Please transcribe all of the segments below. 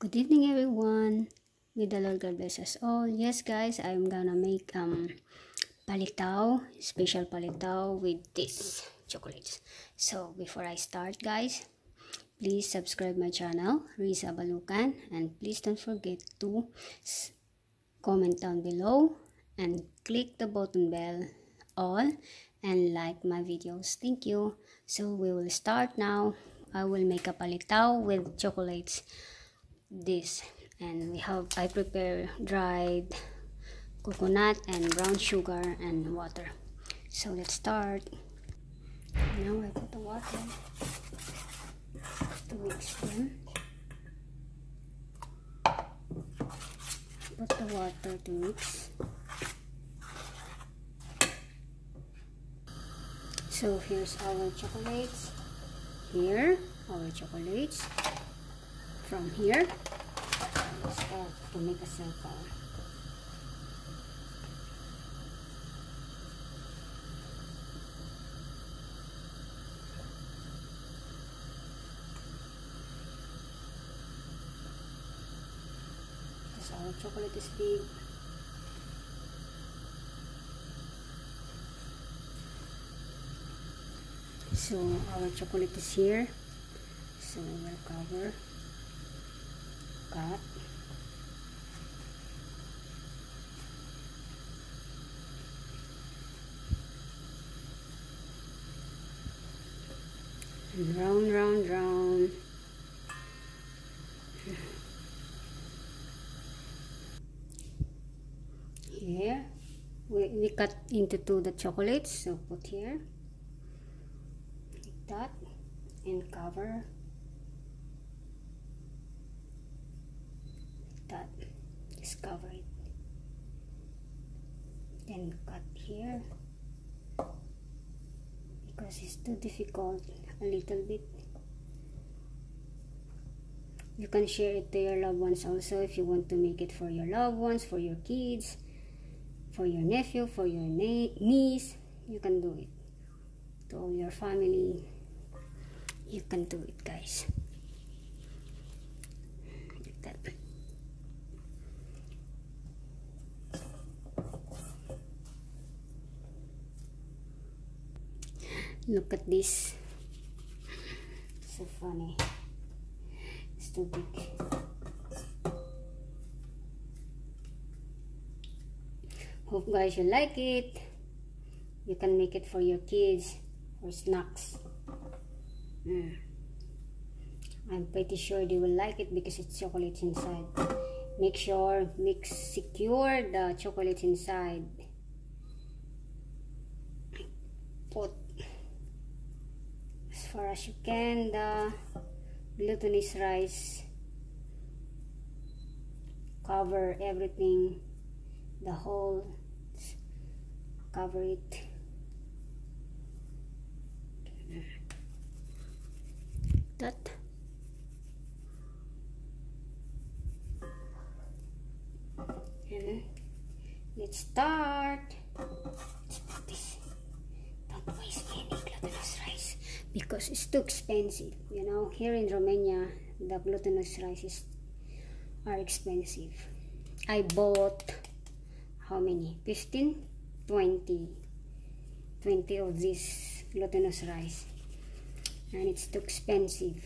Good evening everyone. May the Lord God bless us all. Yes guys, I'm gonna make um palitaw, special palitaw with this chocolates. So before I start guys, please subscribe my channel, Rizza Balucan, and please don't forget to comment down below and click the button bell all and like my videos. Thank you. So we will start now. I will make a palitaw with chocolates this. And we have I prepare dried coconut and brown sugar and water. So let's start. Now I put the water. To mix them. Put the water to mix. So here's our chocolates. Here our chocolates from here uh, to make a circle. Because our chocolate is big. So our chocolate is here. So we will cover cut and round round round here we, we cut into two the chocolates so put here like that and cover that just cover it then cut here. Because it's too difficult a little bit. You can share it to your loved ones also if you want to make it for your loved ones for your kids for your nephew for your niece. You can do it. To all your family you can do it guys. Like that Look at this. So funny. It's too big. Hope guys you like it. You can make it for your kids or snacks. Mm. I'm pretty sure they will like it because it's chocolate inside. Make sure mix secure the chocolate inside. Put far as you can the glutinous rice cover everything the whole cover it. That. And let's start let's put this don't waste any glutinous rice because it's too expensive you know. Here in Romania the glutinous rices are expensive. I bought how many? 15 20 20 of this glutinous rice. And it's too expensive.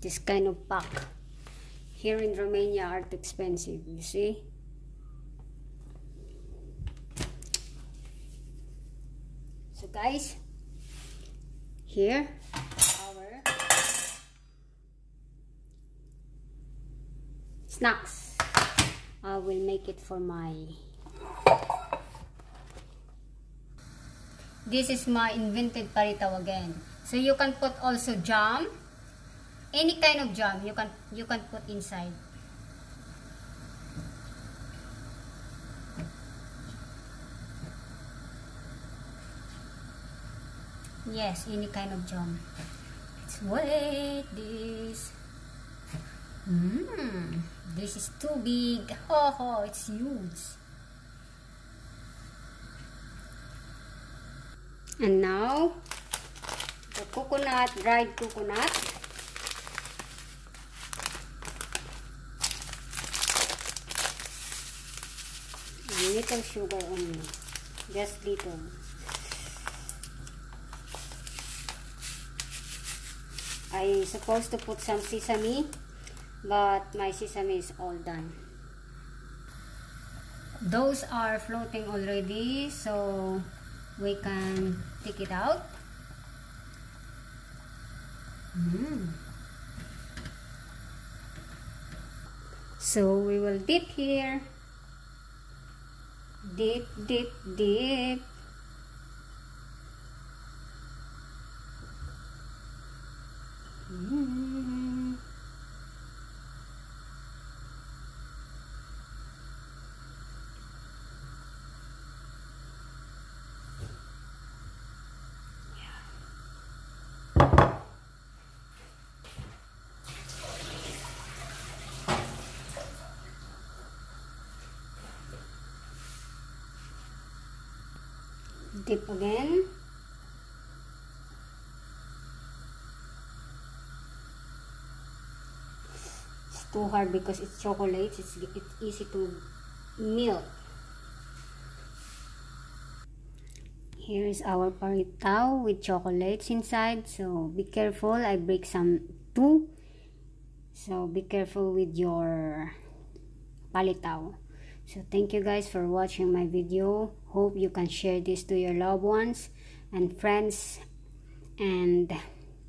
This kind of pack. Here in Romania are too expensive you see guys. Here. Our snacks. I will make it for my this is my invented palitaw again. So you can put also jam. Any kind of jam you can you can put inside Yes, any kind of jam. Let's wait this. Mmm, this is too big. Oh, it's huge. And now, the coconut, dried coconut. Little sugar only. Just little. I supposed to put some sesame, but my sesame is all done. Those are floating already, so we can take it out. Mm. So we will dip here. Dip, dip, dip. Dip again. Too hard because it's chocolate. It's, it's easy to melt. Here is our palitaw with chocolates inside. So be careful. I break some too. So be careful with your palitaw. So thank you guys for watching my video. Hope you can share this to your loved ones and friends. And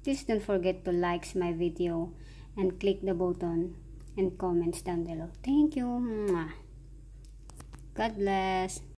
please don't forget to like my video and click the button and comments down below. Thank you. God bless.